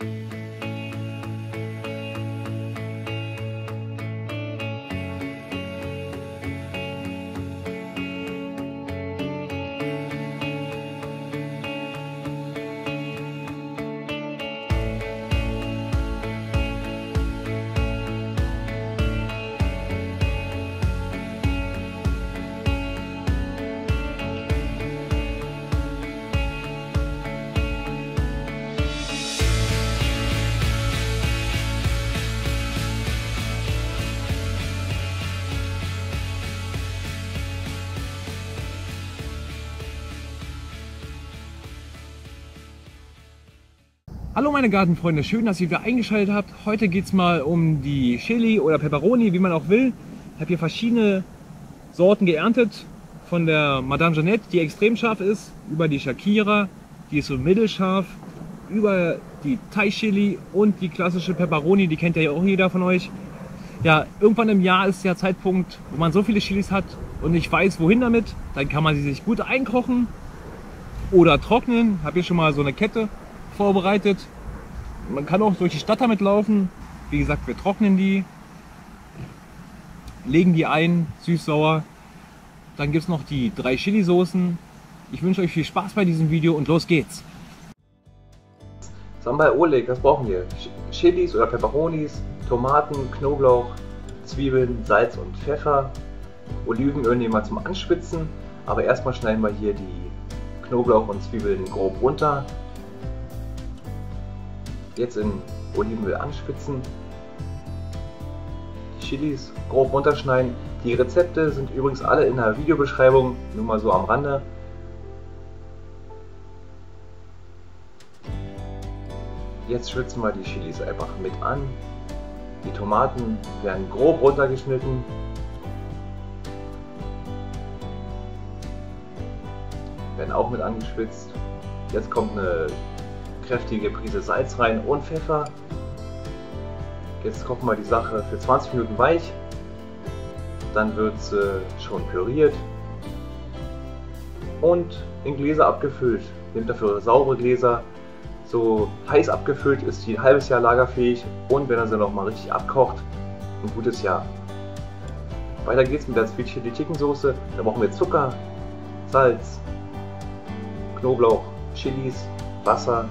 Música Hallo meine Gartenfreunde, schön, dass ihr wieder eingeschaltet habt. Heute geht es mal um die Chili oder Peperoni, wie man auch will. Ich habe hier verschiedene Sorten geerntet. Von der Madame Jeanette, die extrem scharf ist, über die Shakira, die ist so mittelscharf, über die Thai Chili und die klassische Peperoni, die kennt ja auch jeder von euch. Ja, irgendwann im Jahr ist der Zeitpunkt, wo man so viele Chilis hat und nicht weiß, wohin damit. Dann kann man sie sich gut einkochen oder trocknen. Habe hier schon mal so eine Kette vorbereitet. Man kann auch durch die Stadt damit laufen. Wie gesagt, wir trocknen die, legen die ein, süß-sauer. Dann gibt es noch die drei Chili-Soßen. Ich wünsche euch viel Spaß bei diesem Video und los geht's. Sambal Oleg, was brauchen wir? Chilis oder Peperonis, Tomaten, Knoblauch, Zwiebeln, Salz und Pfeffer. Olivenöl nehmen wir zum Anspitzen, aber erstmal schneiden wir hier die Knoblauch und Zwiebeln grob runter jetzt in Olivenöl anspitzen, die Chilis grob runterschneiden. Die Rezepte sind übrigens alle in der Videobeschreibung, nur mal so am Rande. Jetzt schwitzen wir die Chilis einfach mit an. Die Tomaten werden grob runtergeschnitten. Werden auch mit angeschwitzt. Jetzt kommt eine kräftige Prise Salz rein und Pfeffer. Jetzt kochen wir die Sache für 20 Minuten weich. Dann wird sie äh, schon püriert und in Gläser abgefüllt. Nehmt dafür saubere Gläser. So heiß abgefüllt ist die ein halbes Jahr lagerfähig und wenn er sie nochmal richtig abkocht, ein gutes Jahr. Weiter geht's mit der Sweet Chili Chicken Soße. Da brauchen wir Zucker, Salz, Knoblauch, Chilis, Wasser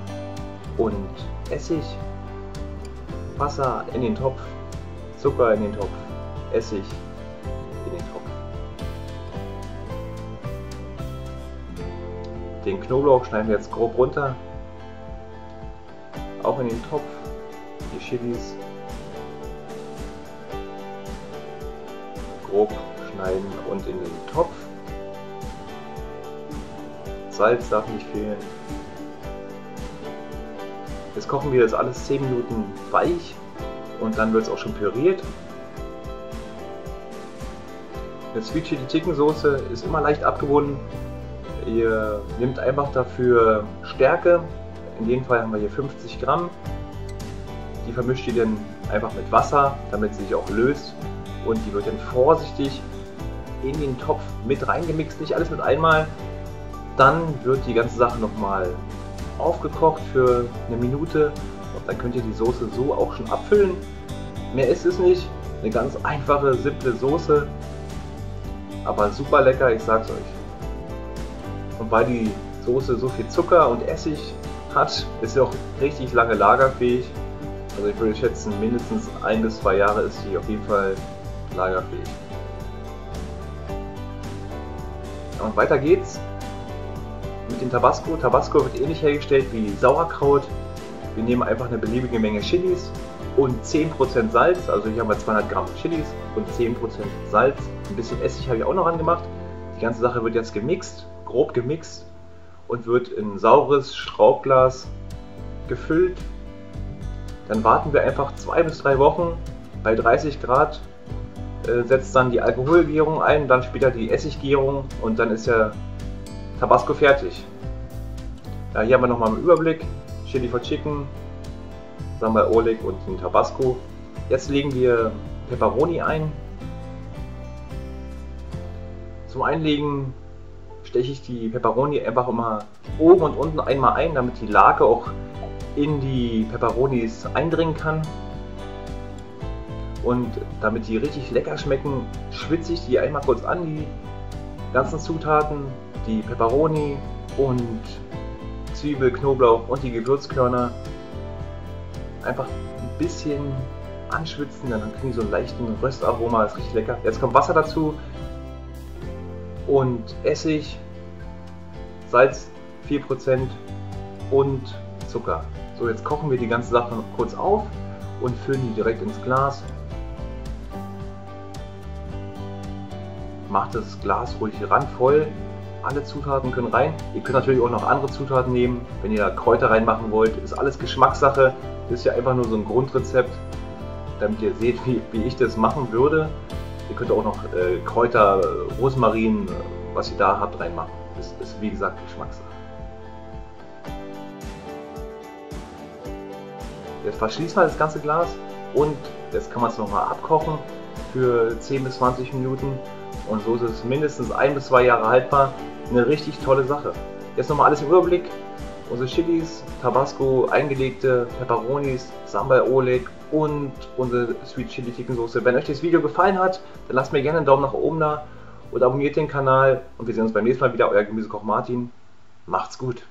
und Essig, Wasser in den Topf, Zucker in den Topf, Essig in den Topf. Den Knoblauch schneiden wir jetzt grob runter, auch in den Topf, die Chilis grob schneiden und in den Topf. Salz darf nicht fehlen. Jetzt kochen wir das alles 10 Minuten weich und dann wird es auch schon püriert. Eine Sweet Chili Chicken Soße ist immer leicht abgebunden. Ihr nehmt einfach dafür Stärke. In dem Fall haben wir hier 50 Gramm. Die vermischt ihr dann einfach mit Wasser, damit sie sich auch löst. Und die wird dann vorsichtig in den Topf mit reingemixt, nicht alles mit einmal. Dann wird die ganze Sache nochmal aufgekocht für eine Minute und dann könnt ihr die Soße so auch schon abfüllen. Mehr ist es nicht. Eine ganz einfache, simple Soße, aber super lecker, ich sag's euch. Und weil die Soße so viel Zucker und Essig hat, ist sie auch richtig lange lagerfähig. Also ich würde schätzen, mindestens ein bis zwei Jahre ist sie auf jeden Fall lagerfähig. Und weiter geht's dem Tabasco. Tabasco wird ähnlich hergestellt wie Sauerkraut. Wir nehmen einfach eine beliebige Menge Chilis und 10% Salz. Also hier haben wir 200 Gramm Chilis und 10% Salz. Ein bisschen Essig habe ich auch noch angemacht. Die ganze Sache wird jetzt gemixt, grob gemixt und wird in saures Schraubglas gefüllt. Dann warten wir einfach zwei bis drei Wochen bei 30 Grad äh, setzt dann die Alkoholgärung ein, dann später die Essiggärung und dann ist ja Tabasco fertig. Ja, hier haben wir nochmal einen Überblick. Chili for Chicken, Sambal Oleg und den Tabasco. Jetzt legen wir Peperoni ein. Zum Einlegen steche ich die Peperoni einfach immer oben und unten einmal ein, damit die Lake auch in die Peperonis eindringen kann. Und damit die richtig lecker schmecken, schwitze ich die einmal kurz an, die ganzen Zutaten, die Peperoni und Zwiebel, Knoblauch und die Gewürzkörner. Einfach ein bisschen anschwitzen, dann kriegen die so einen leichten Röstaroma, ist richtig lecker. Jetzt kommt Wasser dazu und Essig, Salz 4% und Zucker. So, jetzt kochen wir die ganze Sache kurz auf und füllen die direkt ins Glas. Macht das Glas ruhig randvoll. Alle Zutaten können rein. Ihr könnt natürlich auch noch andere Zutaten nehmen. Wenn ihr Kräuter reinmachen wollt, ist alles Geschmackssache. Das ist ja einfach nur so ein Grundrezept, damit ihr seht, wie, wie ich das machen würde. Ihr könnt auch noch äh, Kräuter, Rosmarin, was ihr da habt, reinmachen. Das ist wie gesagt Geschmackssache. Jetzt verschließt man das ganze Glas und jetzt kann man es nochmal abkochen für 10 bis 20 Minuten und so ist es mindestens ein bis zwei Jahre haltbar. Eine richtig tolle Sache. Jetzt nochmal alles im Überblick. Unsere Chilis, Tabasco, eingelegte Peperonis, Sambal Oleg und unsere Sweet Chili Chicken Soße. Wenn euch das Video gefallen hat, dann lasst mir gerne einen Daumen nach oben da und abonniert den Kanal und wir sehen uns beim nächsten Mal wieder. Euer Gemüsekoch Martin. Macht's gut!